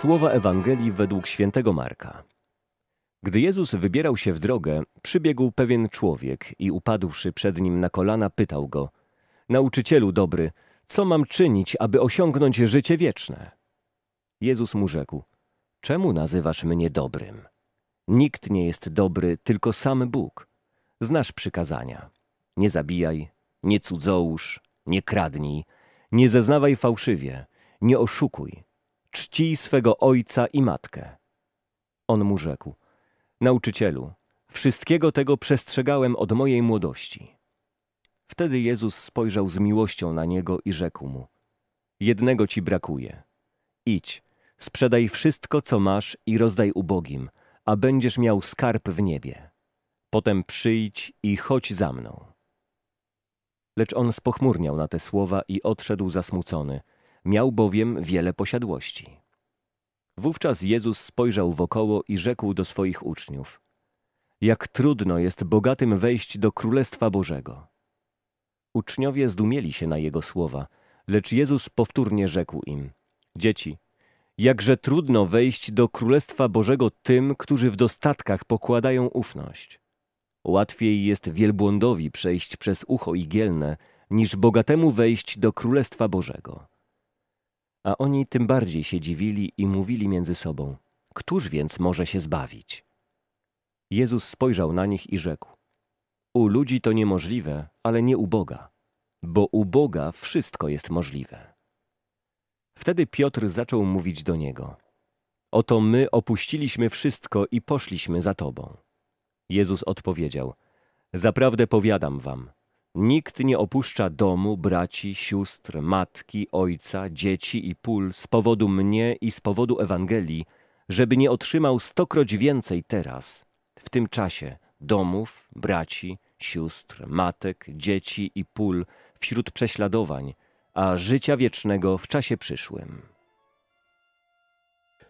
Słowa Ewangelii według świętego Marka. Gdy Jezus wybierał się w drogę, przybiegł pewien człowiek i upadłszy przed nim na kolana, pytał go: Nauczycielu dobry, co mam czynić, aby osiągnąć życie wieczne? Jezus mu rzekł: Czemu nazywasz mnie dobrym? Nikt nie jest dobry, tylko sam Bóg. Znasz przykazania: Nie zabijaj, nie cudzołóż, nie kradnij, nie zeznawaj fałszywie, nie oszukuj czcij swego ojca i matkę. On mu rzekł, nauczycielu, wszystkiego tego przestrzegałem od mojej młodości. Wtedy Jezus spojrzał z miłością na niego i rzekł mu, jednego ci brakuje. Idź, sprzedaj wszystko, co masz i rozdaj ubogim, a będziesz miał skarb w niebie. Potem przyjdź i chodź za mną. Lecz on spochmurniał na te słowa i odszedł zasmucony – Miał bowiem wiele posiadłości. Wówczas Jezus spojrzał wokoło i rzekł do swoich uczniów: Jak trudno jest bogatym wejść do Królestwa Bożego. Uczniowie zdumieli się na jego słowa, lecz Jezus powtórnie rzekł im: Dzieci, jakże trudno wejść do Królestwa Bożego tym, którzy w dostatkach pokładają ufność. Łatwiej jest wielbłądowi przejść przez ucho igielne, niż bogatemu wejść do Królestwa Bożego. A oni tym bardziej się dziwili i mówili między sobą, któż więc może się zbawić? Jezus spojrzał na nich i rzekł, u ludzi to niemożliwe, ale nie u Boga, bo u Boga wszystko jest możliwe. Wtedy Piotr zaczął mówić do niego, oto my opuściliśmy wszystko i poszliśmy za Tobą. Jezus odpowiedział, zaprawdę powiadam wam, Nikt nie opuszcza domu, braci, sióstr, matki, ojca, dzieci i pól z powodu mnie i z powodu Ewangelii, żeby nie otrzymał stokroć więcej teraz, w tym czasie, domów, braci, sióstr, matek, dzieci i pól wśród prześladowań, a życia wiecznego w czasie przyszłym.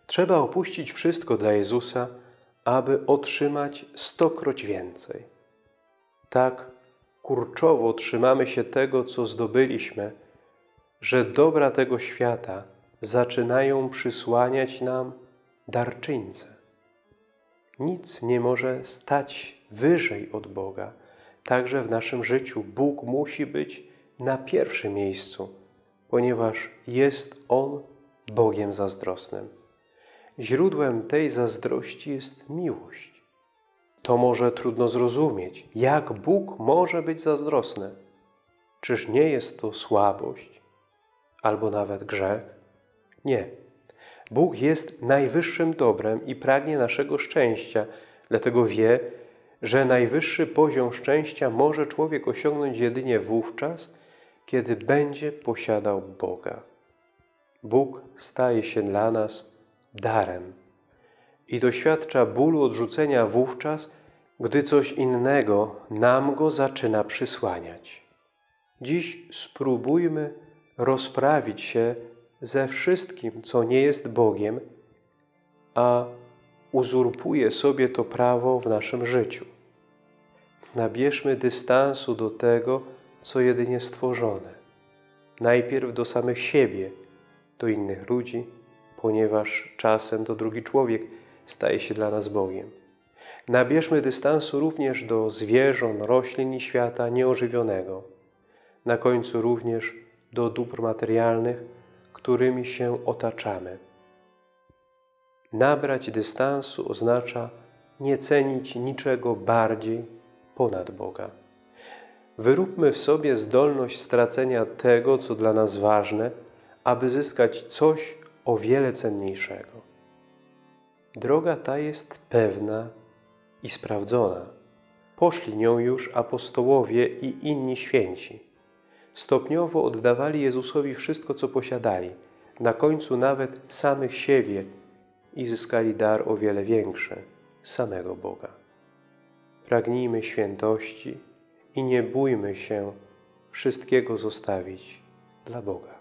Trzeba opuścić wszystko dla Jezusa, aby otrzymać stokroć więcej. Tak kurczowo trzymamy się tego, co zdobyliśmy, że dobra tego świata zaczynają przysłaniać nam darczyńce. Nic nie może stać wyżej od Boga. Także w naszym życiu Bóg musi być na pierwszym miejscu, ponieważ jest On Bogiem zazdrosnym. Źródłem tej zazdrości jest miłość to może trudno zrozumieć. Jak Bóg może być zazdrosny? Czyż nie jest to słabość albo nawet grzech? Nie. Bóg jest najwyższym dobrem i pragnie naszego szczęścia, dlatego wie, że najwyższy poziom szczęścia może człowiek osiągnąć jedynie wówczas, kiedy będzie posiadał Boga. Bóg staje się dla nas darem i doświadcza bólu odrzucenia wówczas, gdy coś innego nam go zaczyna przysłaniać. Dziś spróbujmy rozprawić się ze wszystkim, co nie jest Bogiem, a uzurpuje sobie to prawo w naszym życiu. Nabierzmy dystansu do tego, co jedynie stworzone. Najpierw do samych siebie, do innych ludzi, ponieważ czasem to drugi człowiek staje się dla nas Bogiem. Nabierzmy dystansu również do zwierząt, roślin i świata nieożywionego. Na końcu również do dóbr materialnych, którymi się otaczamy. Nabrać dystansu oznacza nie cenić niczego bardziej ponad Boga. Wyróbmy w sobie zdolność stracenia tego, co dla nas ważne, aby zyskać coś o wiele cenniejszego. Droga ta jest pewna i sprawdzona. Poszli nią już apostołowie i inni święci. Stopniowo oddawali Jezusowi wszystko, co posiadali, na końcu nawet samych siebie i zyskali dar o wiele większy, samego Boga. Pragnijmy świętości i nie bójmy się wszystkiego zostawić dla Boga.